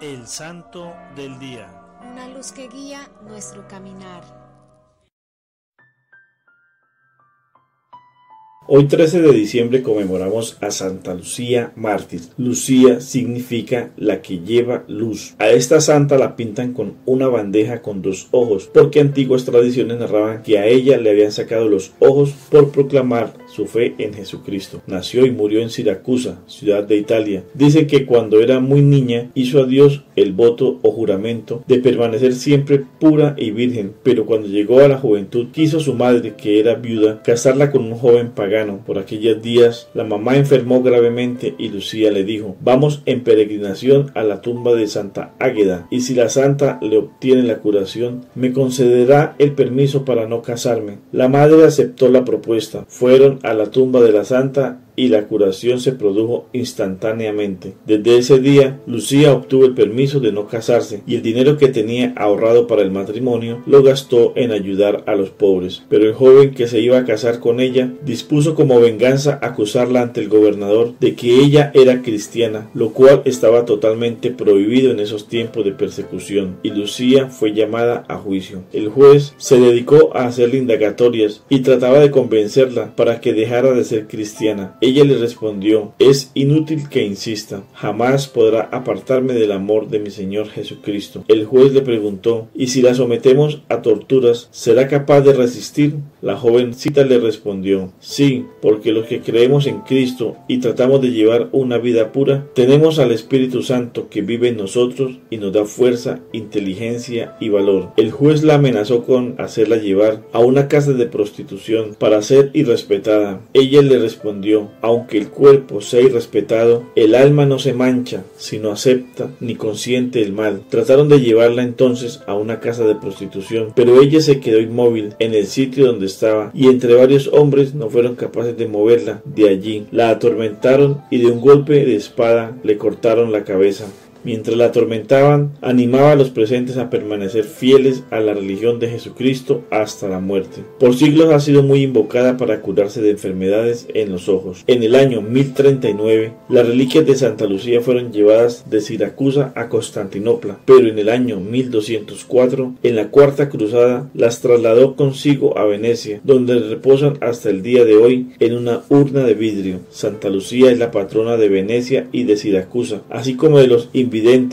El Santo del Día. Una luz que guía nuestro caminar. Hoy 13 de diciembre conmemoramos a Santa Lucía mártir. Lucía significa la que lleva luz. A esta santa la pintan con una bandeja con dos ojos, porque antiguas tradiciones narraban que a ella le habían sacado los ojos por proclamar su fe en Jesucristo. Nació y murió en Siracusa, ciudad de Italia. Dice que cuando era muy niña hizo a Dios el voto o juramento de permanecer siempre pura y virgen, pero cuando llegó a la juventud quiso su madre, que era viuda, casarla con un joven pagano por aquellos días, la mamá enfermó gravemente y Lucía le dijo, vamos en peregrinación a la tumba de Santa Águeda, y si la santa le obtiene la curación, me concederá el permiso para no casarme. La madre aceptó la propuesta. Fueron a la tumba de la santa y la curación se produjo instantáneamente. Desde ese día, Lucía obtuvo el permiso de no casarse y el dinero que tenía ahorrado para el matrimonio lo gastó en ayudar a los pobres. Pero el joven que se iba a casar con ella dispuso como venganza acusarla ante el gobernador de que ella era cristiana, lo cual estaba totalmente prohibido en esos tiempos de persecución, y Lucía fue llamada a juicio. El juez se dedicó a hacerle indagatorias y trataba de convencerla para que dejara de ser cristiana. Ella le respondió, es inútil que insista, jamás podrá apartarme del amor de mi Señor Jesucristo. El juez le preguntó, ¿y si la sometemos a torturas, será capaz de resistir? La jovencita le respondió, sí, porque los que creemos en Cristo y tratamos de llevar una vida pura, tenemos al Espíritu Santo que vive en nosotros y nos da fuerza, inteligencia y valor. El juez la amenazó con hacerla llevar a una casa de prostitución para ser irrespetada. Ella le respondió, aunque el cuerpo sea irrespetado, el alma no se mancha, sino acepta ni consiente el mal. Trataron de llevarla entonces a una casa de prostitución, pero ella se quedó inmóvil en el sitio donde estaba y entre varios hombres no fueron capaces de moverla de allí. La atormentaron y de un golpe de espada le cortaron la cabeza. Mientras la atormentaban, animaba a los presentes a permanecer fieles a la religión de Jesucristo hasta la muerte. Por siglos ha sido muy invocada para curarse de enfermedades en los ojos. En el año 1039, las reliquias de Santa Lucía fueron llevadas de Siracusa a Constantinopla, pero en el año 1204, en la Cuarta Cruzada, las trasladó consigo a Venecia, donde reposan hasta el día de hoy en una urna de vidrio. Santa Lucía es la patrona de Venecia y de Siracusa, así como de los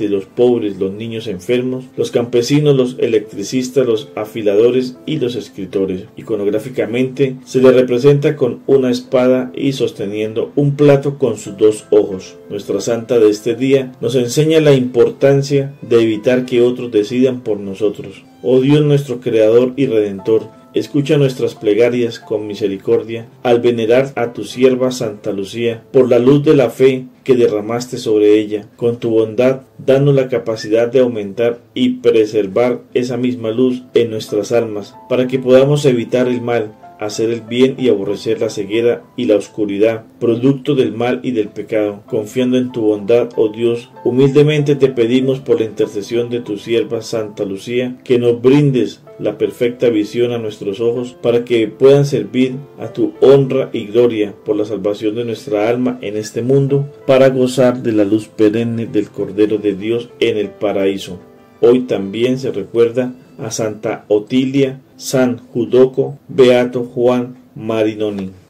los pobres, los niños enfermos, los campesinos, los electricistas, los afiladores y los escritores. Iconográficamente se le representa con una espada y sosteniendo un plato con sus dos ojos. Nuestra santa de este día nos enseña la importancia de evitar que otros decidan por nosotros. Oh Dios nuestro Creador y Redentor, Escucha nuestras plegarias con misericordia al venerar a tu sierva Santa Lucía por la luz de la fe que derramaste sobre ella. Con tu bondad, danos la capacidad de aumentar y preservar esa misma luz en nuestras almas, para que podamos evitar el mal, hacer el bien y aborrecer la ceguera y la oscuridad, producto del mal y del pecado. Confiando en tu bondad, oh Dios, humildemente te pedimos por la intercesión de tu sierva Santa Lucía, que nos brindes la perfecta visión a nuestros ojos para que puedan servir a tu honra y gloria por la salvación de nuestra alma en este mundo, para gozar de la luz perenne del Cordero de Dios en el paraíso. Hoy también se recuerda a Santa Otilia, San Judoco, Beato Juan Marinoni.